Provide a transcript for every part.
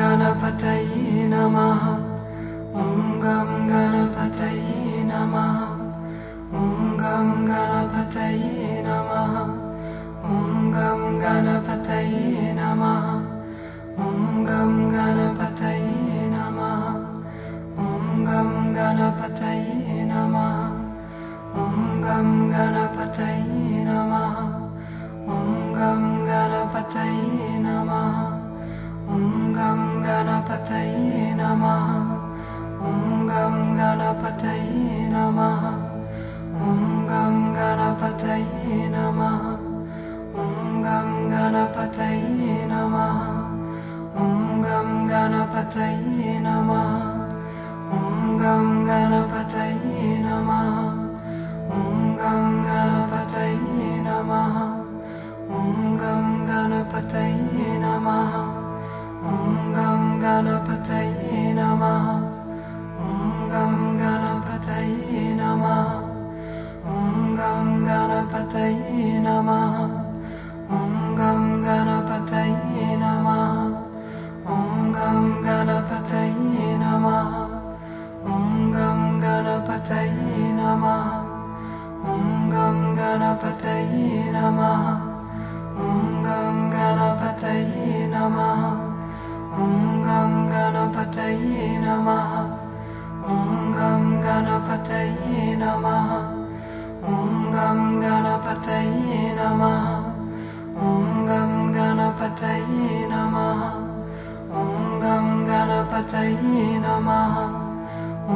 गणपतये नमः ॐ गं गणपतये नमः ॐ गं गणपतये नमः ॐ गं गणपतये नमः ॐ गं गणपतये नमः ॐ गं गणपतये नमः ॐ गं गणपतये नमः ॐ गं गणपतये गणपतये नमः ॐ गं गणपतये नमः ॐ गं गणपतये नमः ॐ गं गणपतये नमः ॐ गं गणपतये नमः ॐ गं गणपतये नमः ॐ गं गणपतये नमः ॐ गं गणपतये तै नमः। गणपतये नमः ॐ गं गणपतये नमः ॐ गं गणपतये नमः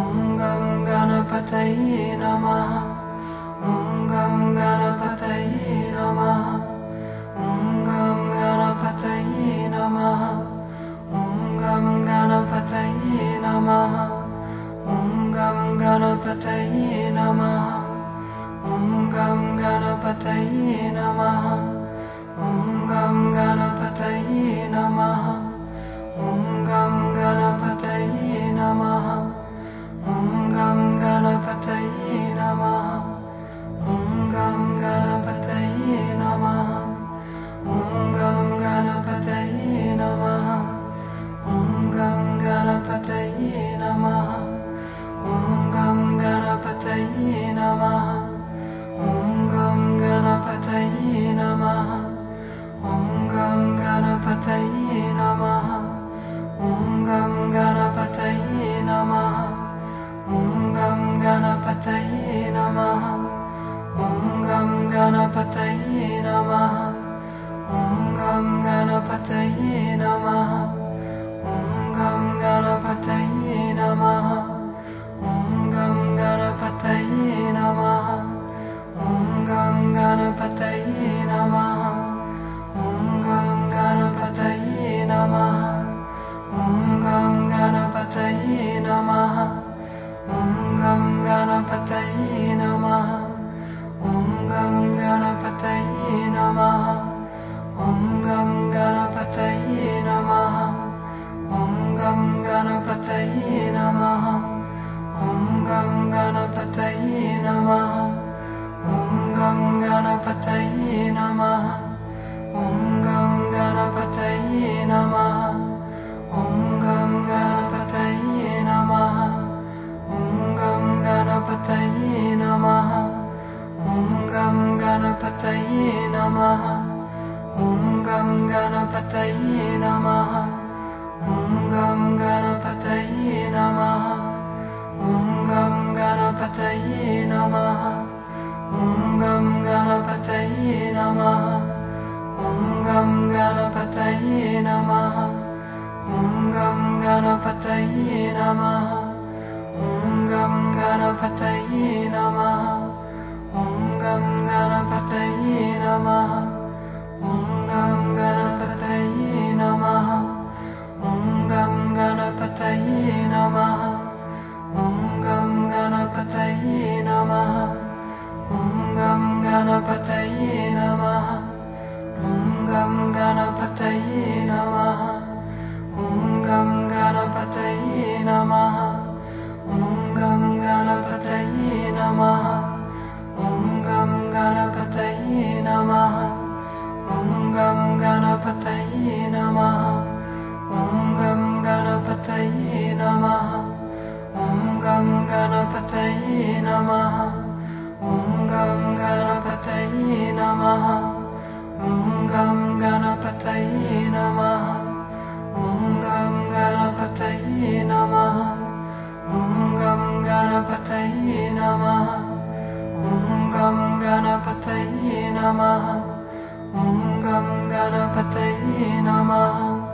ॐ गं गणपतये नमः ॐ गं गणपतये नमः ॐ गं गणपतये नमः ॐ गं गणपतये नमः ॐ गं गणपतये नमः Om Gam Ganapataye Namaha गं गणपतये नमः ॐ गं गणपतये नमः ॐ गं गणपतये नमः ॐ गं गणपतये नमः ॐ गं गणपतये नमः नमः ॐ गं गणपतये नमः ॐ गं गणपतये नमः ॐ गं गणपतये नमः ॐ गं गणपतये नमः ॐ गं गणपतये नमः ॐ gam ganapataye namaha. Om gam ganapataye namaha. Om gam ganapataye namaha. Om gam ganapataye namaha. Om gam ganapataye namaha. Om gam ganapataye namaha. Om gam ganapataye namaha. Om gam ganapataye namaha. Om Gam Ganapataye Namaha गणपतये नमः ॐ गं गणपतये नमः ॐ गं गणपतये नमः ॐ गं गणपतये नमः ॐ गं गणपतये नमः ॐ गं गणपतये नमः ॐ गं गणपतये नमः ॐ गं गणपतये नमः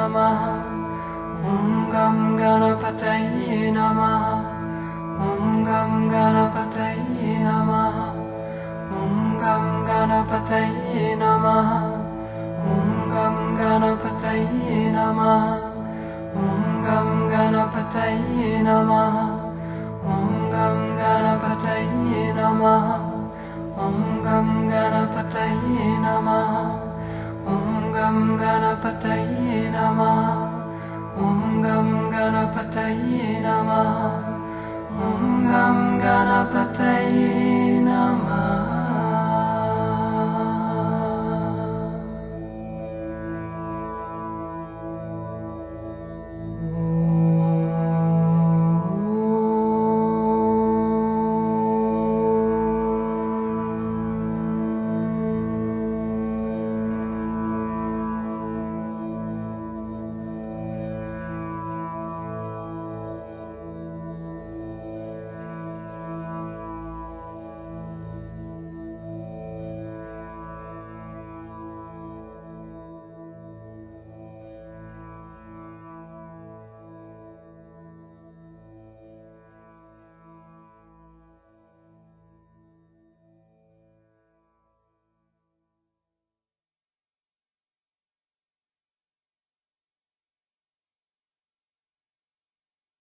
namaha Om Gam Ganapataye namaha Om Gam Ganapataye namaha Om Gam Ganapataye namaha Om Gam Ganapataye namaha Om Gam Ganapataye namaha Om Gam Ganapataye namaha Gam Ganapataye Nama Om Gam Ganapataye Nama Om Gam Ganapataye Namah.